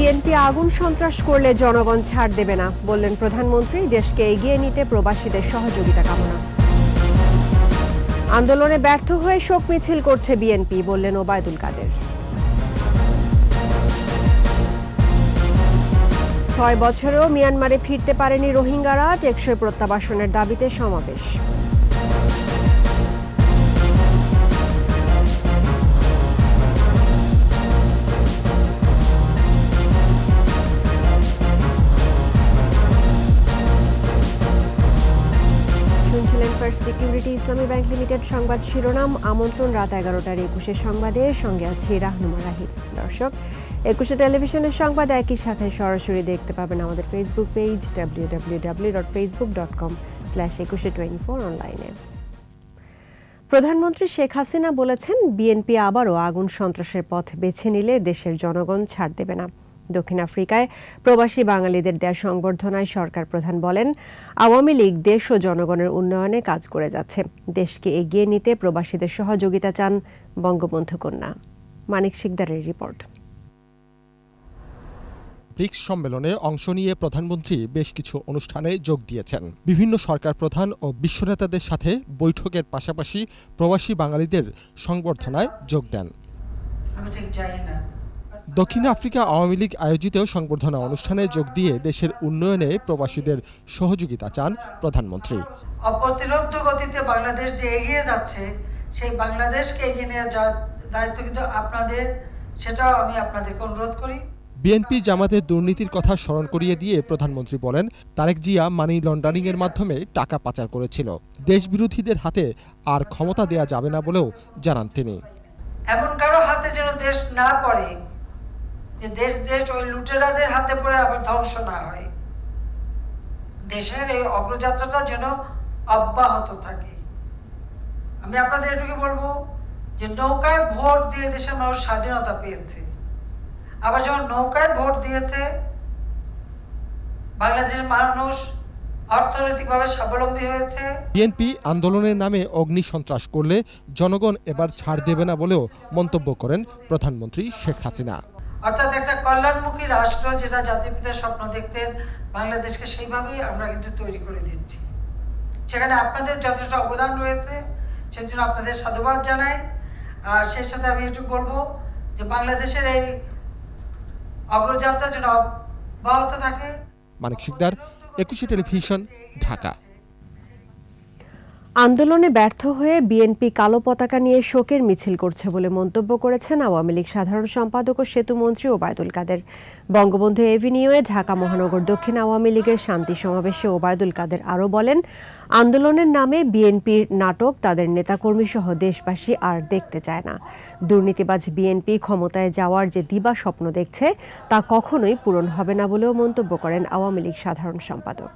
BNP আগুন সন্ত্রাস করলে জনগণ ছাড় দেবে না, বললেন প্রধানমন্ত্রী। দেশকে এগিয়ে নিতে প্রবাসীদের সহযোগিতা কামনা। আন্দোলনে ব্যর্থ হয়ে শোক মিছিল করছে বিএনপি, বললেন ওবায়দুল কাদের। ছয় বছরেও মিয়ানমারে ফিরতে পারেনি রোহিঙ্গারা, টেকসই প্রত্যাবাসনের দাবিতে সমাবেশ। First Security, Islami Bank Limited সংবাদ শিরোনাম, আমন্ত্রণ রাত এগারোটার একুশের সংবাদে। সঙ্গে আছি রাহনুমা রাহিদ দর্শক, একুশে টেলিভিশনের সংবাদ একই সাথে সরাসরি দেখতে পাবেন আমাদের Facebook page W W W dot Facebook dot com slash Ekushey twenty four অনলাইনে প্রধানমন্ত্রী শেখ হাসিনা বলেছেন, বিএনপি আবারও আগুন সন্ত্রাসের পথ বেছে নিলে দেশের জনগণ ছাড় দেবে না। দক্ষিণ আফ্রিকায় প্রবাসী বাঙালিদের দেয়া সংবর্ধনায় সরকার প্রধান বলেন আওয়ামী লীগ দেশ ও জনগণের উন্নয়নে কাজ করে যাচ্ছে। দেশকে এগিয়ে নিতে প্রবাসীদের সহযোগিতা চান বঙ্গবন্ধু কন্যা। মানিক শিকদারের রিপোর্ট। ব্রিক্স সম্মেলনে অংশ নিয়ে প্রধানমন্ত্রী বেশ কিছু অনুষ্ঠানে যোগ দিয়েছেন। বিভিন্ন সরকার প্রধান ও বিশ্বনেতাদের সাথে বৈঠকের পাশাপাশি প্রবাসী বাঙালিদের সংবর্ধনায় যোগ দেন। আমি ঠিক জানি না। দক্ষিণ আফ্রিকা আওয়ামী লীগ আয়োজিত সংবর্ধনা অনুষ্ঠানে যোগ দিয়ে দেশের উন্নয়নে প্রবাসীদের সহযোগিতা চান প্রধানমন্ত্রী। অপ্রতিরোধ গতিতে বাংলাদেশ যে এগিয়ে যাচ্ছে সেই বাংলাদেশকে এগিয়ে নেওয়ার যা- দায়িত্ব কিন্তু আপনাদের সেটাও আমি আপনাদেরকে অনুরোধ করি। বিএনপি জামাতের দুর্নীতির কথা স্মরণ করিয়ে দিয়ে প্রধানমন্ত্রী বলেন তারেক জিয়া মানি লন্ডারিং এর মাধ্যমে টাকা পাচার করেছিল। দেশবিরোধীদের হাতে আর ক্ষমতা দেয়া যাবে না বলেও জানান তিনি। এমন কারও হাতে যেন দেশ না পড়ে যে দেশ দেশ ওই লুটেরাদের হাতে পড়ে আবার ধ্বংস না হয়। দেশের এই অগ্রযাত্রাটা যেন অব্যাহত থাকে। আমি আপনাদের এটুকু বলব যে নৌকায় ভোট দিয়ে দেশের মানুষ স্বাধীনতা পেয়েছে। আবার যখন নৌকায় ভোট দিয়েছে বাংলাদেশের মানুষ অর্থনৈতিকভাবে স্বাবলম্বী হয়েছে। বিএনপি আন্দোলনের নামে অগ্নি সন্ত্রাস করলে জনগণ এবার ছাড় দেবে না বলেও মন্তব্য করেন প্রধানমন্ত্রী শেখ হাসিনা। অর্থাৎ কল্যাণমুখী রাষ্ট্র যেটা জাতির পিতার স্বপ্ন দেখতেন, বাংলাদেশকে সেইভাবেই আমরা কিন্তু তৈরি করে দিচ্ছি। সেখানে আপনাদের যথেষ্ট অবদান রয়েছে সেই জন্য আপনাদের সাধুবাদ জানাই। আর সেই সাথে আমি একটু বলব যে বাংলাদেশের এই অগ্রযাত্রা যেন অব্যাহত থাকে। মানিক শিকদার, একুশে টেলিভিশন, ঢাকা। আন্দোলনে ব্যর্থ হয়ে বিএনপি কালো পতাকা নিয়ে শোকের মিছিল করছে বলে মন্তব্য করেছেন আওয়ামী লীগ সাধারণ সম্পাদক ও সেতুমন্ত্রী ওবায়দুল কাদের। বঙ্গবন্ধু এভিনিউয়ে ঢাকা মহানগর দক্ষিণ আওয়ামী লীগের শান্তি সমাবেশে ওবায়দুল কাদের আরও বলেন, আন্দোলনের নামে বিএনপির নাটক তাদের নেতাকর্মী সহ দেশবাসী আর দেখতে চায় না। দুর্নীতিবাজ বিএনপি ক্ষমতায় যাওয়ার যে দিবা স্বপ্ন দেখছে তা কখনোই পূরণ হবে না বলেও মন্তব্য করেন আওয়ামী লীগ সাধারণ সম্পাদক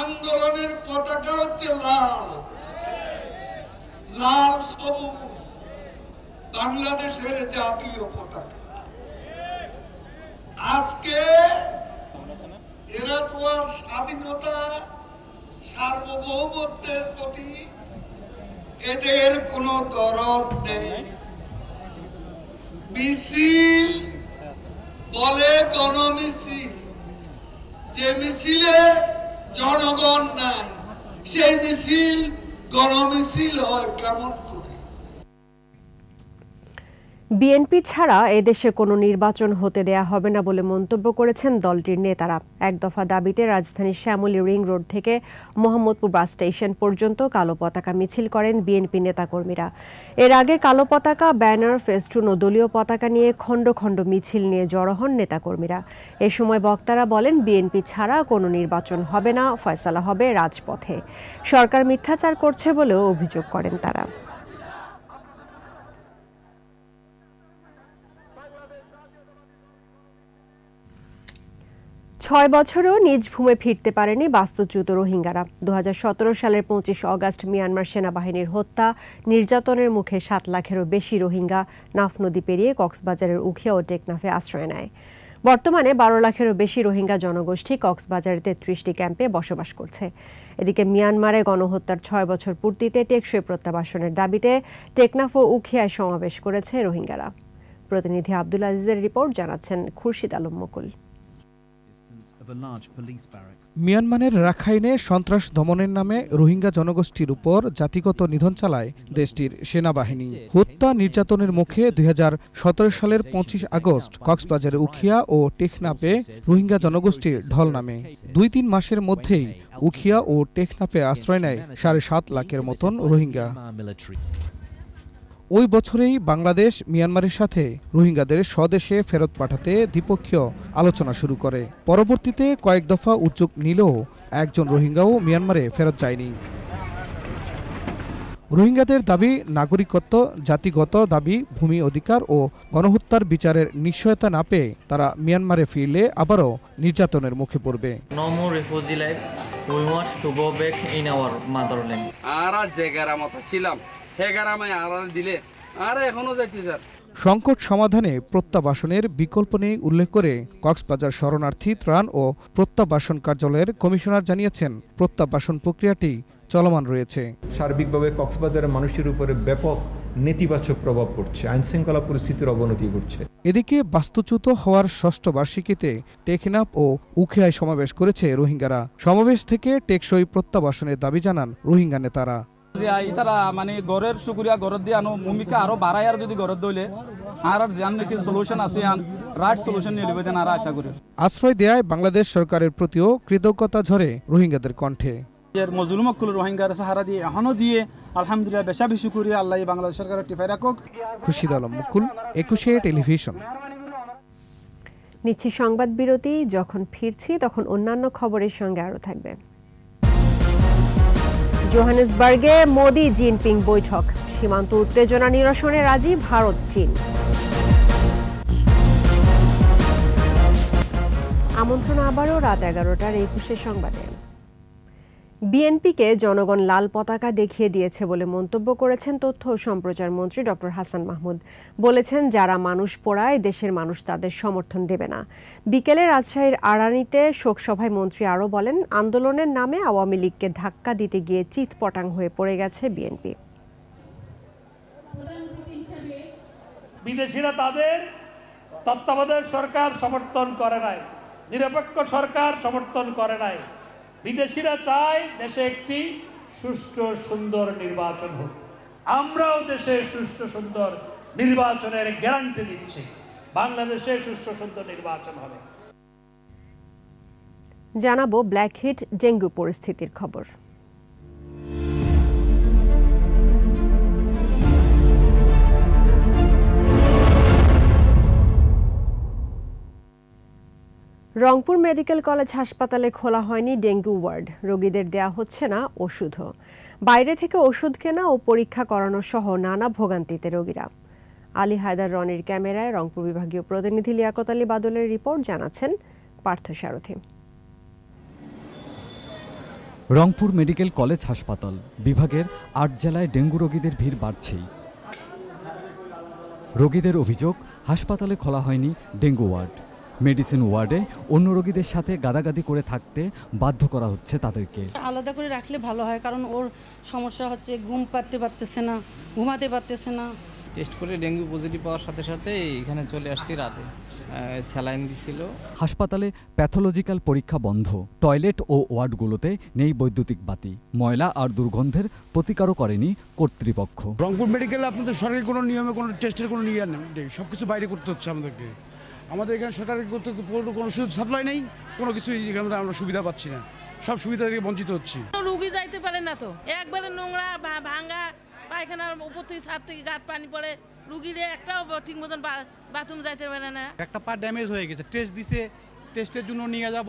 আন্দোলনের পতাকা হচ্ছে লাল লাল সবুজ বাংলাদেশের জাতীয় পতাকা আজকে এরা তোমার স্বাধীনতা সার্বভৌমত্বের প্রতি এদের কোনো দরদ নেই। মিছিল বলে গণমিছিল। যে মিছিলে জনগণ নাই, সেই মিছিল, গণমিছিল হয় কেমন করে? বিএনপি ছাড়া এদেশে কোনো নির্বাচন হতে দেয়া হবে না বলে মন্তব্য করেছেন দলটির নেতারা। এক দফা দাবিতে রাজধানীর শ্যামলী রিং রোড থেকে মোহাম্মদপুর বাস স্টেশন পর্যন্ত কালো পতাকা মিছিল করেন বিএনপি নেতাকর্মীরা। এর আগে কালো পতাকা, ব্যানার, ফেস্টুন ও দলীয় পতাকা নিয়ে খণ্ড খণ্ড মিছিল নিয়ে জড়ো হন নেতাকর্মীরা। এ সময় বক্তারা বলেন, বিএনপি ছাড়া কোনো নির্বাচন হবে না, ফয়সালা হবে রাজপথে। সরকার মিথ্যাচার করছে বলেও অভিযোগ করেন তারা। ছয় বছরেও নিজ ভূমে ফিরতে পারেনি বাস্তুচ্যুত রোহিঙ্গারা। দু হাজার সতেরো সালের পঁচিশ অগাস্ট মিয়ানমার সেনাবাহিনীর হত্যা, নির্যাতনের মুখে সাত লাখেরও বেশি রোহিঙ্গা নাফ নদী পেরিয়ে কক্সবাজারের উখিয়া ও টেকনাফে আশ্রয় নেয়। বর্তমানে বারো লাখেরও বেশি রোহিঙ্গা জনগোষ্ঠী কক্সবাজারের তেত্রিশটি ক্যাম্পে বসবাস করছে। এদিকে মিয়ানমারে গণহত্যার ছয় বছর পূর্তিতে টেকসই প্রত্যাবাসনের দাবিতে টেকনাফ ও উখিয়ায় সমাবেশ করেছে রোহিঙ্গারা। প্রতিনিধি আব্দুল আজিজের রিপোর্ট জানাচ্ছেন খুরশিদ আলম মুকুল। মিয়ানমারের রাখাইনে সন্ত্রাস দমনের নামে রোহিঙ্গা জনগোষ্ঠীর উপর জাতিগত নিধন চালায় দেশটির সেনাবাহিনী। হত্যা নির্যাতনের মুখে দুই হাজার সতেরো সালের পঁচিশ আগস্ট কক্সবাজারে উখিয়া ও টেকনাপে রোহিঙ্গা জনগোষ্ঠীর ঢল নামে। দুই তিন মাসের মধ্যেই উখিয়া ও টেকনাপে আশ্রয় নেয় সাড়ে সাত লাখের মতন রোহিঙ্গা। ওই বছরেই বাংলাদেশ মিয়ানমারের সাথে রোহিঙ্গাদের স্বদেশে ফেরত পাঠাতে দ্বিপক্ষীয় আলোচনা শুরু করে। পরবর্তীতে কয়েক দফা উদ্যোগ নিলেও একজন রোহিঙ্গাও মিয়ানমারে ফেরত যায়নি। রোহিঙ্গাদের দাবি নাগরিকত্ব জাতিগত দাবি ভূমি অধিকার ও গণহত্যার বিচারের নিশ্চয়তা না পেয়ে তারা মিয়ানমারে ফিরলে আবারও নির্যাতনের মুখে পড়বে। আর যে গ্রামত ছিলাম দিলে। আর যাচ্ছি স্যার। সংকট সমাধানে প্রত্যাবাসনের বিকল্প নেই উল্লেখ করে কক্সবাজার শরণার্থী ত্রাণ ও প্রত্যাবাসন কার্যালয়ের কমিশনার জানিয়েছেন প্রত্যাবাসন প্রক্রিয়াটি চলমান রয়েছে। সার্বিকভাবে কক্সবাজারের মানুষের উপরে ব্যাপক নেতিবাচক প্রভাব পড়ছে। আইনশৃঙ্খলা পরিস্থিতির অবনতি ঘটছে। এদিকে বাস্তুচ্যুত হওয়ার ষষ্ঠ বার্ষিকীতে টেকনাপ ও উখিয়ায় সমাবেশ করেছে রোহিঙ্গারা। সমাবেশ থেকে টেকসই প্রত্যাবাসনের দাবি জানান রোহিঙ্গা নেতারা। যে ইতারা মানে গড়ের সুকুরিয়া গড়ত দিয়ে আনো ভূমিকা আরও বাড়াই আর যদি গড়ত দইলে আর আর জান নাকি সলিউশন আছে আন রাইট সলিউশন নিয়ে লিবে যেন আর আশা করি। আশ্রয় দেয়ায় বাংলাদেশ সরকারের প্রতিও কৃতজ্ঞতা ঝরে রোহিঙ্গাদের কণ্ঠে। এর মজলুম মক্কুল রোহিঙ্গার সাহারা দিয়ে এখনও দিয়ে আলহামদুলিল্লাহ বেশা বেশি করি আল্লাহ বাংলাদেশ সরকারের টিফাই রাখুক। খুশিদ আলম মুকুল একুশে টেলিভিশন। নিচ্ছি সংবাদ বিরতি যখন ফিরছি তখন অন্যান্য খবরের সঙ্গে আরও থাকবে। জোহানেসবার্গে মোদি জিনপিং বৈঠক। সীমান্ত উত্তেজনা নিরসনে রাজি ভারত, চীন। আমন্ত্রণ আবারও রাত এগারোটার একুশে সংবাদে। বিএনপিকে জনগণ লাল পতাকা দেখিয়ে দিয়েছে বলে মন্তব্য করেছেন তথ্য ও সম্প্রচার মন্ত্রী ডক্টর হাসান মাহমুদ। বলেছেন, যারা মানুষ পোড়ায়, দেশের মানুষ তাদের সমর্থন দেবে না। বিকেলে রাজশাহীর আড়ানিতে শোকসভায় মন্ত্রী আরও বলেন, আন্দোলনের নামে আওয়ামী লীগকে ধাক্কা দিতে গিয়ে চিৎপটাং হয়ে পড়ে গেছে বিএনপি। বিদেশিরা তাদের তত্ত্বাবধায়ক সরকার সমর্থন করে নাই, নিরপেক্ষ সরকার সমর্থন করে নাই। বিদেশিরা চায় দেশে একটি সুষ্ঠু, সুন্দর নির্বাচন হোক। আমরাও দেশে সুষ্ঠু, সুন্দর নির্বাচনের গ্যারান্টি দিচ্ছি। বাংলাদেশে সুষ্ঠু, সুন্দর নির্বাচন হবে। জানাব ব্ল্যাকহিট ডেঙ্গু পরিস্থিতির খবর। রংপুর মেডিকেল কলেজ হাসপাতালে খোলা হয়নি ডেঙ্গু ওয়ার্ড। রোগীদের দেয়া হচ্ছে না ওষুধও। বাইরে থেকে ওষুধ কেনা ও পরীক্ষা করানো সহ নানা ভোগান্তিতে রোগীরা। আলী হায়দার রনির ক্যামেরায় রংপুর বিভাগীয় প্রতিনিধি লিয়াকত আলী বাদলের রিপোর্ট জানাচ্ছেন পার্থ সারথী। রংপুর মেডিকেল কলেজ হাসপাতাল বিভাগের আট জেলায় ডেঙ্গু রোগীদের ভিড় বাড়ছেই। রোগীদের অভিযোগ, হাসপাতালে খোলা হয়নি ডেঙ্গু ওয়ার্ড। মেডিসিন ওয়ার্ডে অন্য রোগীদের সাথে গাদাগাদি করে থাকতে বাধ্য করা হচ্ছে তাদেরকে। আলাদা করে রাখলে ভালো হয় কারণ ওর সমস্যা হচ্ছে ঘুম পারতে পারতেছে না ঘুমাতে পারতেছে না। টেস্ট করে ডেঙ্গু পজিটিভ পাওয়ার সাথে সাথে এখানে চলে আসছি রাতে। স্যালাইন দিছিল। হাসপাতালে প্যাথোলজিক্যাল পরীক্ষা বন্ধ। টয়লেট ও ওয়ার্ডগুলোতে নেই বৈদ্যুতিক বাতি। ময়লা আর দুর্গন্ধের প্রতিকারও করেনি কর্তৃপক্ষ। রংপুর মেডিকেলে আপনাদের সরকারি কোনো নিয়মে কোনো টেস্টের কোনো নিয়ে নেই সব কিছু বাইরে করতে হচ্ছে আমাদেরকে। আমাদের এখানে সরকারের করতে কোনো ওষুধ সাপ্লাই নেই কোনো কিছু এখানে আমরা সুবিধা পাচ্ছি না। সব সুবিধা থেকে বঞ্চিত হচ্ছি। রুগী যাইতে পারে না তো। একবারে নোংরা ভাঙা পায়খানার উপর থেকে ছাদ থেকে গাত পানি পড়ে রুগীরে একটাও ঠিক মতন বাথরুম যাইতে পারে না। একটা পা ড্যামেজ হয়ে গেছে টেস্ট দিছে টেস্টের জন্য নিয়ে যাব।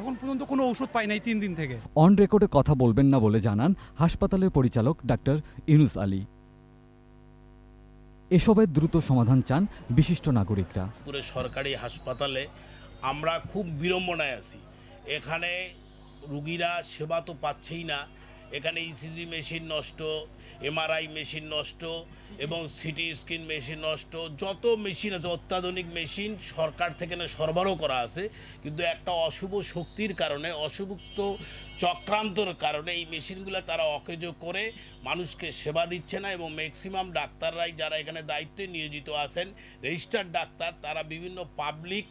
এখন পর্যন্ত কোনো ওষুধ পাই নাই তিন দিন থেকে। অন রেকর্ডে কথা বলবেন না বলে জানান হাসপাতালের পরিচালক ডাক্তার ইউনুস আলী। এসবের দ্রুত সমাধান চান বিশিষ্ট নাগরিকরা। পুরো সরকারি হাসপাতালে আমরা খুব বিড়ম্বনায় আছি। এখানে রুগীরা সেবা তো পাচ্ছেই না। এখানে ইসিজি মেশিন নষ্ট এমআরআই মেশিন নষ্ট এবং সিটি স্ক্যান মেশিন নষ্ট। যত মেশিন আছে, অত্যাধুনিক মেশিন সরকার থেকে না সরবরাহ করা আছে, কিন্তু একটা অশুভ শক্তির কারণে, অশুভক্ত চক্রান্তর কারণে এই মেশিনগুলো তারা অকেজ করে মানুষকে সেবা দিচ্ছে না এবং ম্যাক্সিমাম ডাক্তাররাই যারা এখানে দায়িত্বে নিয়োজিত আছেন রেজিস্টার্ড ডাক্তার, তারা বিভিন্ন পাবলিক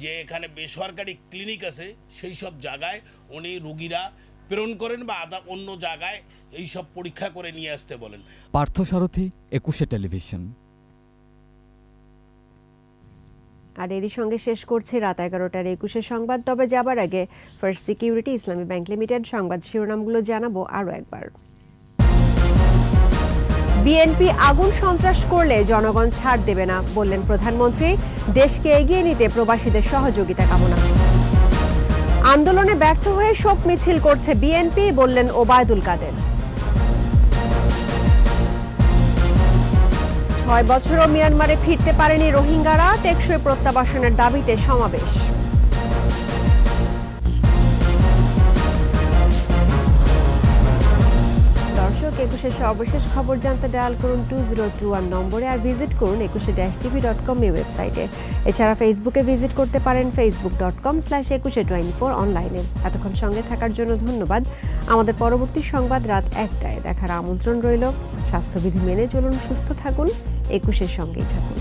যে এখানে বেসরকারি ক্লিনিক আছে, সেই সব জায়গায় উনি রুগীরা প্রেরণ করেন বা আদা অন্য জায়গায় এই সব পরীক্ষা করে নিয়ে আসতে বলেন। পার্থসারথী একুশে টেলিভিশন। আর এরই সঙ্গে শেষ করছে রাত এগারোটার একুশে সংবাদ তবে যাবার আগে First Security Islami Bank Limited সংবাদ শিরোনামগুলো জানাব আরও একবার। বিএনপি আগুন সন্ত্রাস করলে জনগণ ছাড় দেবে না বললেন প্রধানমন্ত্রী। দেশকে এগিয়ে নিতে প্রবাসীদের সহযোগিতা কামনা। আন্দোলনে ব্যর্থ হয়ে শোক মিছিল করছে বিএনপি, বললেন ওবায়দুল কাদের। ছয় বছরও মিয়ানমারে ফিরতে পারেনি রোহিঙ্গারা, টেকসই প্রত্যাবাসনের দাবিতে সমাবেশ। দর্শক একুশের সর্বশেষ খবর জানতে ডায়াল করুন টু জিরো টু ওয়ান নম্বরে আর ভিজিট করুন একুশে ড্যাশ টিভি ডট কম এই ওয়েবসাইটে। এছাড়া ফেসবুকে ভিজিট করতে পারেন Facebook dot com slash Ekushey twenty four অনলাইনে। এতক্ষণ সঙ্গে থাকার জন্য ধন্যবাদ। আমাদের পরবর্তী সংবাদ রাত একটায়। দেখার আমন্ত্রণ রইল। স্বাস্থ্যবিধি মেনে চলুন, সুস্থ থাকুন, একুশের সঙ্গেই থাকুন।